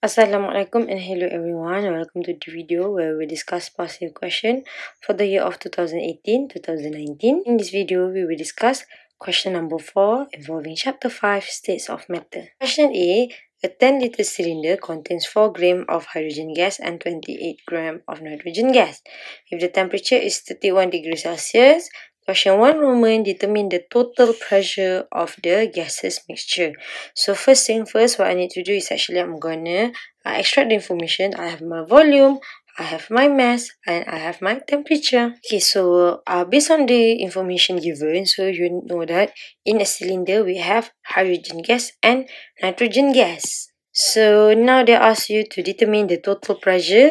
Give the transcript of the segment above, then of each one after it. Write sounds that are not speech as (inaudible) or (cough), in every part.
Assalamualaikum and hello everyone. Welcome to the video where we discuss past year question for the year of 2018-2019. In this video, we will discuss question number 4 involving chapter 5 states of matter. Question A, a 10 liter cylinder contains 4 gram of hydrogen gas and 28 gram of nitrogen gas. If the temperature is 31 degrees Celsius, Question 1 Roman determine the total pressure of the gases mixture. So first thing first, what I need to do is actually I'm gonna uh, extract the information. I have my volume, I have my mass, and I have my temperature. Okay, so uh, based on the information given, so you know that in a cylinder we have hydrogen gas and nitrogen gas. So now they ask you to determine the total pressure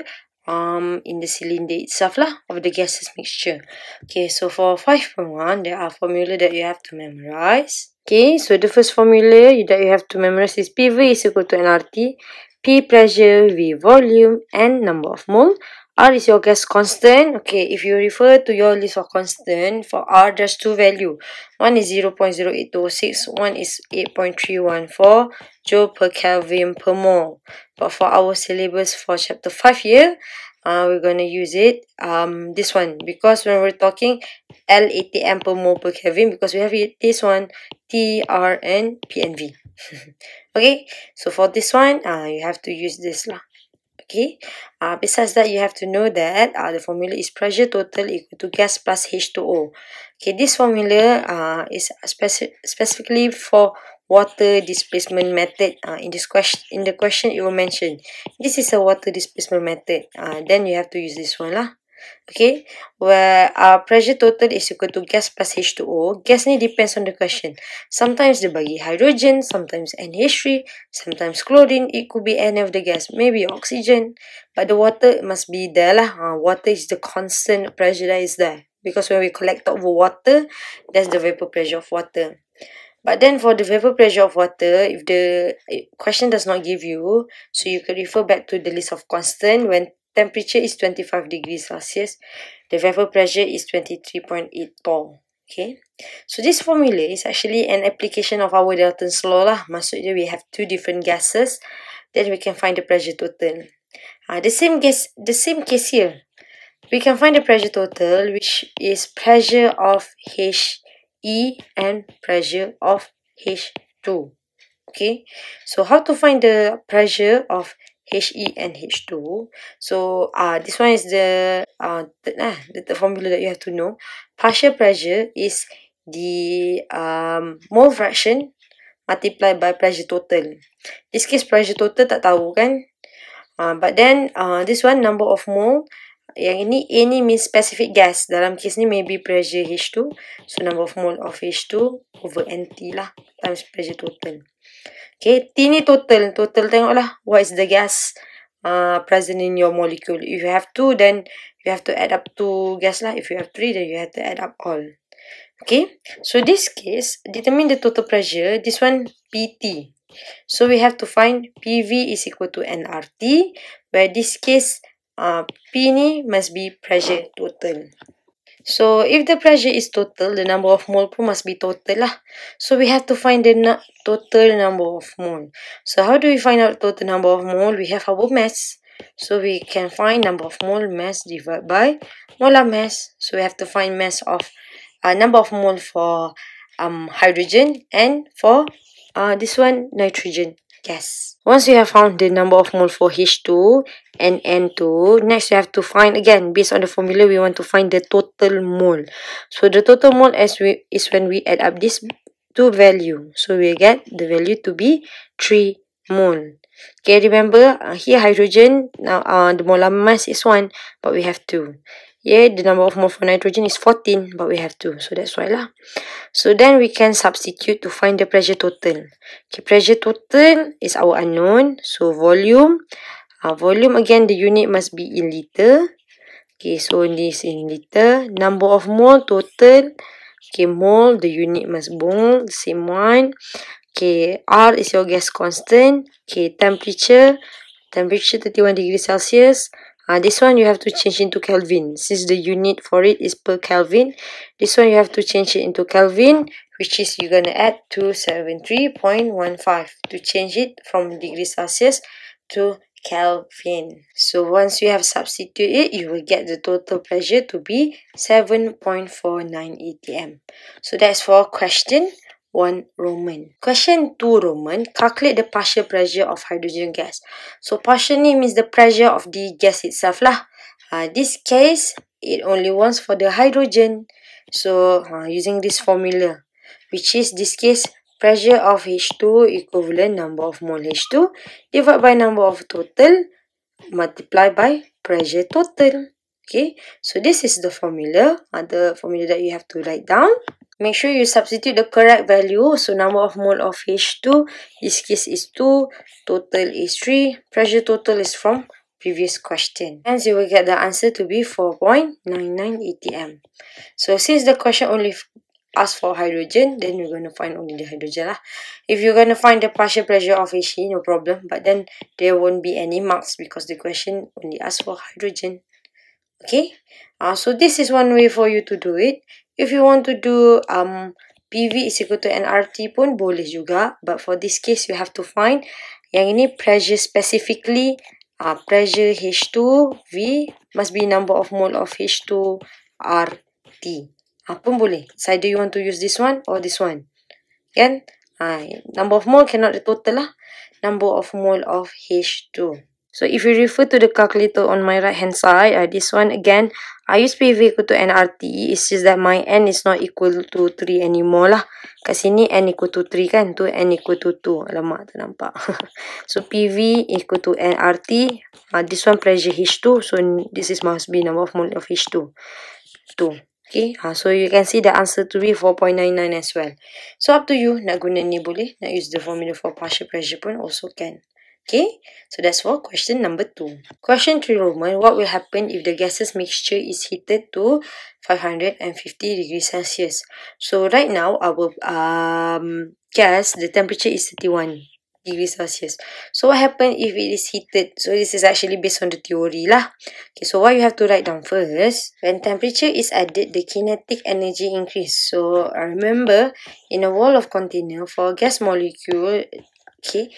um in the cylinder itself lah of the gases mixture. Okay, so for 5.1, there are formula that you have to memorize. Okay, so the first formula that you have to memorize is PV is equal to nRT, P pressure, V volume, and number of mole. R is your gas constant. Okay, if you refer to your list of constant, for R, there's two value. One is 0.0826, one is 8.314 joule per Kelvin per mole. But for our syllabus for chapter 5 here, uh, we're to use it, um, this one. Because when we're talking L80M per mole per Kelvin, because we have it, this one, T, R, and P, and V. (laughs) okay, so for this one, uh, you have to use this lah. Okay, uh, besides that, you have to know that uh, the formula is pressure total equal to gas plus H2O. Okay, this formula uh, is speci specifically for water displacement method. Uh, in this question, in the question, it will mention this is a water displacement method. Uh, then you have to use this one lah. Okay, where our pressure total is equal to gas plus H2O. Gas ni depends on the question. Sometimes dia bagi hydrogen, sometimes NH3, sometimes chlorine. It could be any of the gas, maybe oxygen. But the water must be there lah. Uh, water is the constant pressure that is there. Because when we collect over water, that's the vapor pressure of water. But then for the vapor pressure of water, if the question does not give you, so you can refer back to the list of constant when temperature is 25 degrees Celsius, the vapor pressure is 23.8 torr. Okay, so this formula is actually an application of our Dalton's law lah. Maksudnya we have two different gases, then we can find the pressure total. Uh, the same gas, the same case here. We can find the pressure total, which is pressure of HE and pressure of H2. Okay, so how to find the pressure of HE and H2. So uh, this one is the, uh, the, uh, the, the formula that you have to know. Partial pressure is the um, mole fraction multiplied by pressure total. This case pressure total tak tahu kan. Uh, but then uh, this one number of mole. Yang ini A ni means specific gas. Dalam case ni maybe pressure H2. So number of mole of H2 over NT lah times pressure total. Okay, T ni total. Total tengoklah. What is the gas uh, present in your molecule. If you have two, then you have to add up two gas lah. If you have three, then you have to add up all. Okay, so this case, determine the total pressure. This one, PT. So we have to find PV is equal to nRT, where this case, uh, P ni must be pressure total. So if the pressure is total, the number of mole must be total lah. So we have to find the total number of mole. So how do we find out total number of mole? We have our mass. So we can find number of mole mass divided by molar mass. So we have to find mass of uh, number of mole for um hydrogen and for uh this one nitrogen. Yes. Once you have found the number of mole for H2 and N2, next you have to find again based on the formula we want to find the total mole. So the total mole as we is when we add up this two value. So we get the value to be 3 mole. Okay, remember uh, here hydrogen now uh, the molar mass is 1 but we have 2. Yeah, the number of mole for nitrogen is 14, but we have 2. So that's why lah. So then we can substitute to find the pressure total. Okay, pressure total is our unknown. So volume. Uh, volume again, the unit must be in liter. Okay, so this in liter. Number of mole total. Okay, mole, the unit must mole, same one. Okay, R is your gas constant. Okay, temperature. Temperature 31 degrees Celsius. Uh, this one you have to change into Kelvin. Since the unit for it is per Kelvin. This one you have to change it into Kelvin. Which is you're going to add 273.15 to change it from degrees Celsius to Kelvin. So once you have substituted it, you will get the total pressure to be 7.49 atm. So that's for question 1 Roman. Question 2 Roman, calculate the partial pressure of hydrogen gas. So partial ni means the pressure of the gas itself lah. Uh, this case, it only wants for the hydrogen. So uh, using this formula, which is this case, pressure of H2 equivalent number of mole H2 divided by number of total multiplied by pressure total. Okay, so this is the formula, uh, the formula that you have to write down. Make sure you substitute the correct value. So number of mole of H2, this case is 2, total is 3, pressure total is from previous question. Hence you will get the answer to be 4.99 atm. So since the question only ask for hydrogen, then you're going to find only the hydrogen lah. If you're going to find the partial pressure of HE, no problem. But then there won't be any marks because the question only asks for hydrogen. Okay. Uh, so this is one way for you to do it. If you want to do um PV is equal to NRT pun boleh juga. But for this case, you have to find yang ini pressure specifically uh, pressure H2 V must be number of mole of H2 RT. apa boleh. It's either you want to use this one or this one. Kan? Ha, number of mole cannot the total lah. Number of mole of H2. So if you refer to the calculator on my right hand side, uh, this one again, I use PV equal to NRT. It's just that my N is not equal to 3 anymore lah. Kat sini N equal to 3 kan. Tu N equal to 2. Alamak, tak nampak. (laughs) so PV equal to NRT. Uh, this one pressure H2. So this is must be number of mole of H2. 2. Okay, ha, so you can see the answer to be 4.99 as well. So up to you, nak guna ni boleh. Nak use the formula for partial pressure pun also can. Okay, so that's for question number 2. Question 3 Roman, what will happen if the gases mixture is heated to 550 degrees Celsius? So right now, our um, gas, the temperature is 31 degrees Celsius. So what happens if it is heated? So this is actually based on the theory lah. Okay, so what you have to write down first, when temperature is added, the kinetic energy increase. So uh, remember, in a wall of container, for gas molecule, okay,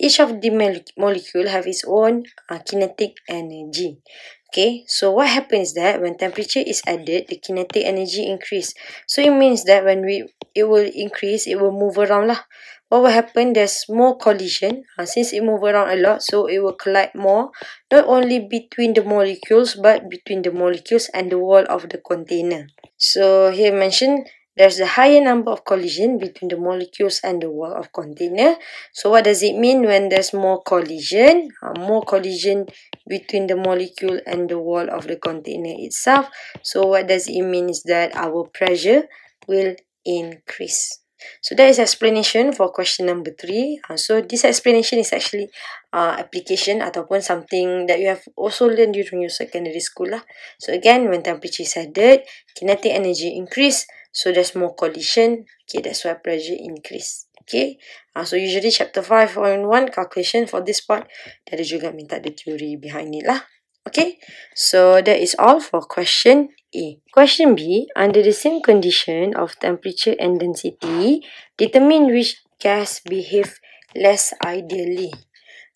each of the molecule have its own uh, kinetic energy. Okay, so what happens that when temperature is added, the kinetic energy increase. So it means that when we it will increase, it will move around lah what will happen there's more collision uh, since it move around a lot so it will collide more not only between the molecules but between the molecules and the wall of the container so here mentioned there's a higher number of collision between the molecules and the wall of container so what does it mean when there's more collision uh, more collision between the molecule and the wall of the container itself so what does it mean is that our pressure will increase So that is explanation for question number three. Uh, so this explanation is actually uh, application ataupun something that you have also learned during your secondary school lah. So again, when temperature is added, kinetic energy increase. So there's more collision. Okay, that's why pressure increase. Okay, uh, so usually chapter 5.1 calculation for this part, dia juga minta the theory behind it lah. Okay, so that is all for question A. Question B. Under the same condition of temperature and density, determine which gas behave less ideally.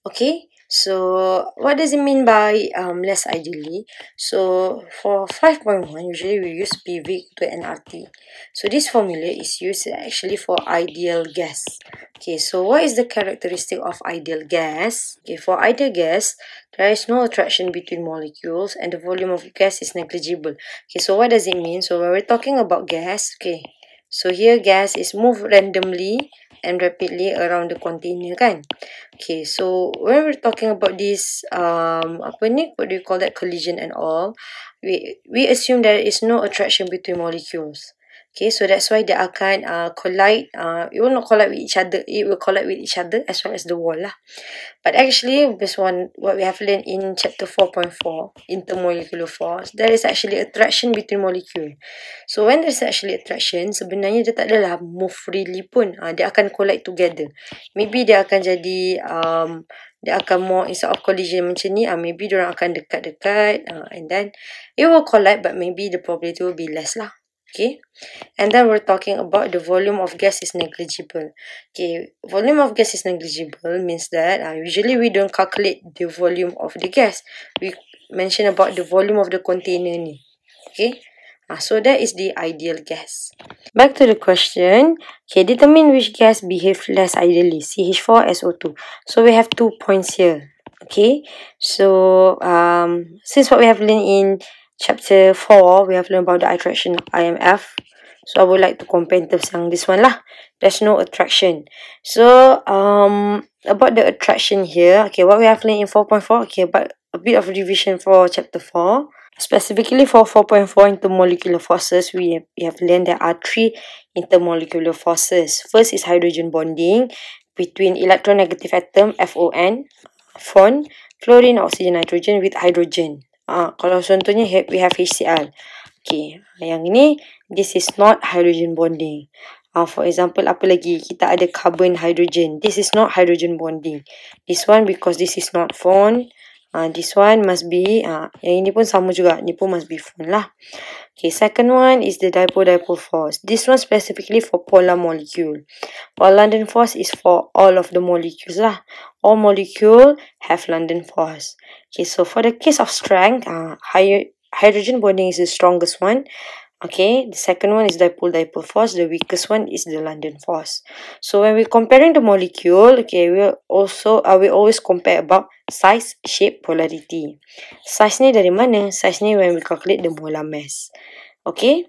Okay, So what does it mean by um, less ideally? So for 5.1, usually we use PV to NRT. So this formula is used actually for ideal gas. Okay, so what is the characteristic of ideal gas? Okay, for ideal gas, there is no attraction between molecules and the volume of gas is negligible. Okay, so what does it mean? So when we're talking about gas, okay, so here gas is moved randomly and rapidly around the container kan. Okay, so when we're talking about this, um, apa ni, what do you call that, collision and all, we we assume there is no attraction between molecules. Okay, so that's why they akan uh, collide. Uh, it will not collide with each other. It will collide with each other as well as the wall lah. But actually, this one, what we have learned in chapter 4.4, intermolecular force, there is actually attraction between molecule. So when there's actually attraction, sebenarnya dia tak adalah move freely pun. Uh, dia akan collide together. Maybe dia akan jadi, um, dia akan more instead of collision macam ni, uh, maybe dia akan dekat-dekat uh, and then it will collide but maybe the probability will be less lah. Okay, and then we're talking about the volume of gas is negligible. Okay, volume of gas is negligible means that uh, usually we don't calculate the volume of the gas. We mention about the volume of the container ni. Okay, uh, so that is the ideal gas. Back to the question. Okay, determine which gas behave less ideally. CH4, SO2. So we have two points here. Okay, so um, since what we have learned in chapter 4, we have learned about the attraction IMF. So I would like to compare in terms this one lah. There's no attraction. So um about the attraction here, okay, what we have learned in 4.4, okay, but a bit of revision for chapter 4. Specifically for 4.4 intermolecular forces, we have, we have learned there are three intermolecular forces. First is hydrogen bonding between electronegative atom, FON, FON, fluorine, oxygen, nitrogen with hydrogen. Ah, kalau contohnya we have HCl. Okay, yang ini this is not hydrogen bonding. Ah, for example apa lagi? Kita ada carbon hydrogen. This is not hydrogen bonding. This one because this is not phone. Ah, this one must be ah, yang ini pun sama juga. Ni pun must be phone lah. Okay, second one is the dipole-dipole force. This one specifically for polar molecule. While London force is for all of the molecules lah. All molecule have London force. Okay, so for the case of strength, uh, higher, hydrogen bonding is the strongest one. Okay, the second one is dipole-dipole force. The weakest one is the London force. So when we're comparing the molecule, okay, we also uh, we always compare about size, shape, polarity. Size ni dari mana? Size ni when we calculate the molar mass. Okay.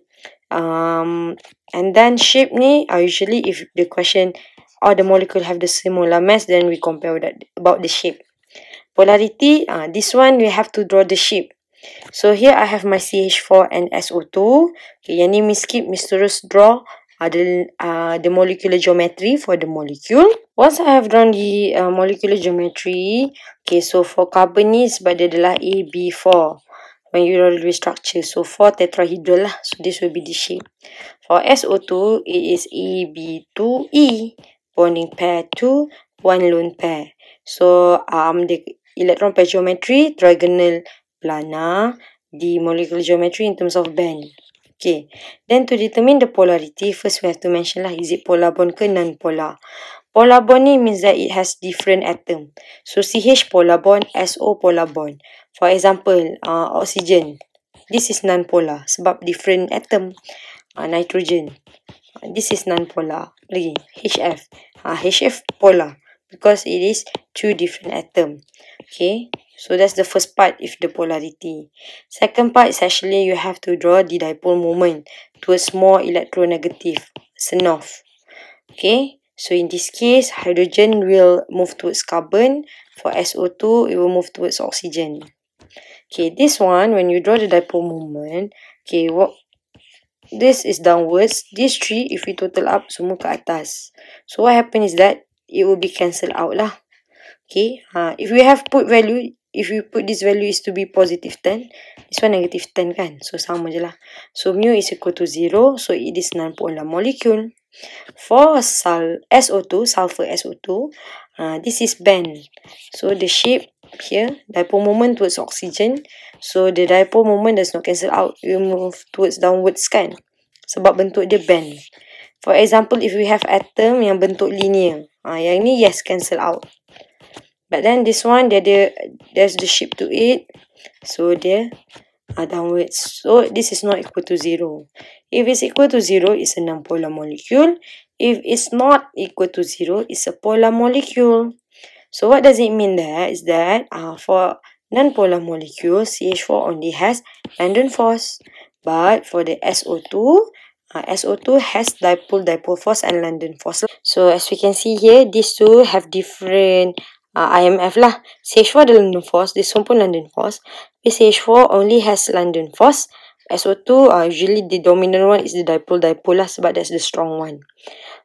Um, and then shape ni uh, usually if the question all the molecule have the same molar mass, then we compare that about the shape. Polarity, uh, this one we have to draw the shape. So here I have my CH4 and SO2. Okay, yang ni mi skip, mi terus draw uh, the, uh, the molecular geometry for the molecule. Once I have drawn the uh, molecular geometry, okay, so for carbon ni sebab dia adalah AB4 when you draw the structure. So 4 tetrahedral lah. So this will be the shape. For SO2, it is AB2E, bonding pair to one lone pair. So um, the electron pair geometry, trigonal planar, the molecular geometry in terms of band. Okay, then to determine the polarity, first we have to mention lah, is it polar bond ke non-polar? Polar bond ni means that it has different atom. So CH polar bond, SO polar bond. For example, uh, oxygen. This is non-polar sebab different atom. Uh, nitrogen. Uh, this is non-polar. Lagi, HF. Uh, HF polar because it is two different atom. Okay, so that's the first part if the polarity. Second part is actually you have to draw the dipole moment towards more electronegative, SNOF. Okay, so in this case, hydrogen will move towards carbon. For SO2, it will move towards oxygen. Okay, this one, when you draw the dipole moment, okay, what this is downwards. These three, if we total up, semua ke atas. So what happen is that it will be cancelled out lah. Okay, ha, if we have put value, if we put this value is to be positive 10, this one negative 10 kan? So, sama je lah. So, mu is equal to 0, so it is non-polar molecule. For sul SO2, sulfur SO2, uh, this is band. So, the shape here, dipole moment towards oxygen. So, the dipole moment does not cancel out, will move towards downwards kan? Sebab bentuk dia band. For example, if we have atom yang bentuk linear, Ah, yang ni yes cancel out. But then this one there there's the shape to it. So there are downwards. So this is not equal to zero. If it's equal to zero, it's a non-polar molecule. If it's not equal to zero, it's a polar molecule. So what does it mean there is that uh, for non-polar molecule, CH4 only has London force. But for the SO2, uh, SO2 has dipole dipole force and London force. So as we can see here, these two have different uh, IMF lah. CH4 the London force, this one pun London force. But CH4 only has London force. SO2 uh, usually the dominant one is the dipole dipole lah sebab that's the strong one.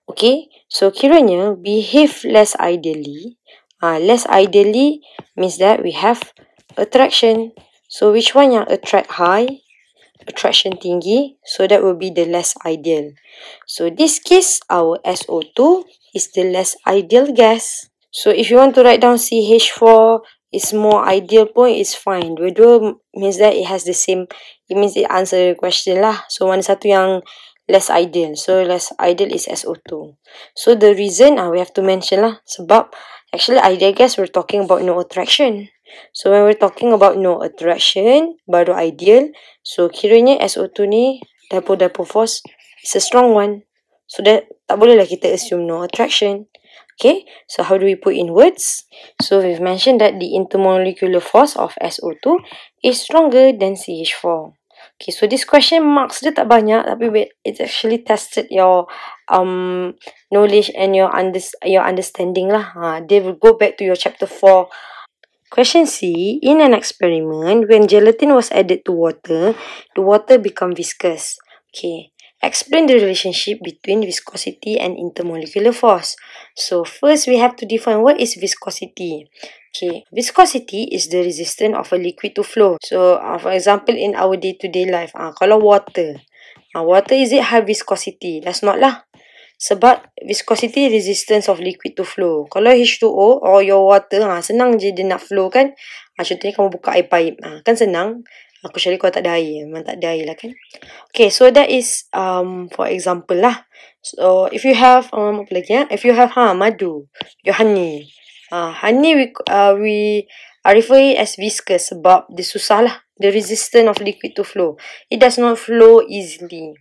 Okay, so kiranya behave less ideally. Uh, less ideally means that we have attraction. So which one yang attract high? attraction tinggi. So that will be the less ideal. So this case, our SO2 is the less ideal gas. So if you want to write down CH4 is more ideal pun is fine. Dua-dua means that it has the same, it means it answer the question lah. So mana satu yang less ideal. So less ideal is SO2. So the reason uh, we have to mention lah sebab actually I guess we're talking about no attraction. So when we're talking about no attraction, baru ideal. So kiranya SO2 ni, dipole-dipole force is a strong one. So that tak boleh lah kita assume no attraction. Okay, so how do we put in words? So we've mentioned that the intermolecular force of SO2 is stronger than CH4. Okay, so this question marks dia tak banyak tapi it actually tested your um knowledge and your under your understanding lah. Ha, they will go back to your chapter 4. Question C, in an experiment, when gelatin was added to water, the water become viscous. Okay, explain the relationship between viscosity and intermolecular force. So first, we have to define what is viscosity. Okay, viscosity is the resistance of a liquid to flow. So, uh, for example, in our day-to-day -day life, uh, kalau water, uh, water is it high viscosity? That's not lah. Sebab viscosity resistance of liquid to flow. Kalau H2O or your water, uh, senang je dia nak flow kan. Uh, contohnya kamu buka air pipe, uh, kan senang. Aku cari kau tak ada air, memang tak ada air lah kan. Okay, so that is um for example lah. So, if you have, um, apa lagi ya? If you have, ha, madu, your honey. Uh, honey we uh, we uh, refer it as viscous sebab dia susah lah. The resistance of liquid to flow. It does not flow easily.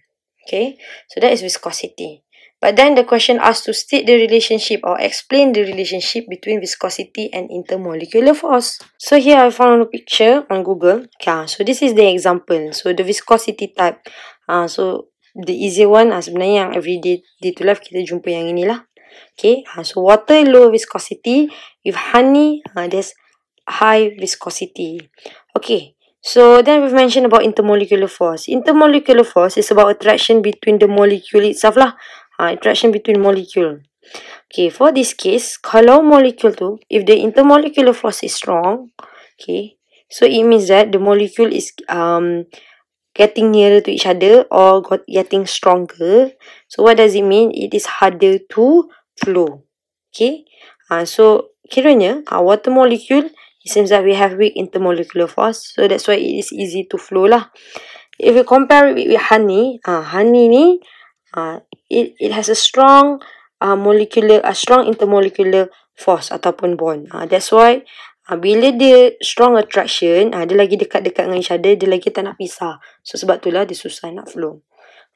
Okay. So that is viscosity. But then the question asks to state the relationship or explain the relationship between viscosity and intermolecular force. So here I found a picture on Google. Okay, so this is the example. So the viscosity type. Uh, so the easy one uh, sebenarnya yang everyday day to life kita jumpa yang inilah. Okay, uh, so water low viscosity with honey, uh, there's high viscosity. Okay, so then we've mentioned about intermolecular force. Intermolecular force is about attraction between the molecule itself lah. Uh, attraction between molecule. Okay, for this case, kalau molecule tu, if the intermolecular force is strong, okay, so it means that the molecule is um getting nearer to each other or got getting stronger. So what does it mean? It is harder to flow. Okay. Uh, so kiranya uh, water molecule it seems that we have weak intermolecular force. So that's why it is easy to flow lah. If we compare it with, honey, uh, honey ni uh, it it has a strong uh, molecular a strong intermolecular force ataupun bond. Uh, that's why uh, bila dia strong attraction, uh, dia lagi dekat-dekat dengan each other, dia lagi tak nak pisah. So sebab itulah dia susah nak flow.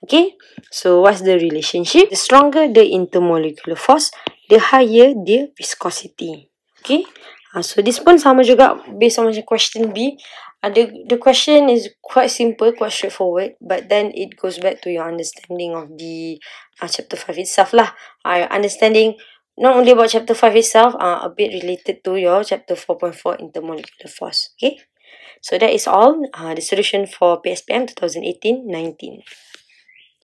Okay, so what's the relationship? The stronger the intermolecular force, the higher the viscosity. Okay, uh, so this pun sama juga based on question B. Uh, the, the question is quite simple, quite straightforward, but then it goes back to your understanding of the uh, chapter 5 itself lah. Uh, understanding not only about chapter 5 itself, uh, a bit related to your chapter 4.4 intermolecular force. Okay, so that is all uh, the solution for PSPM 2018-19.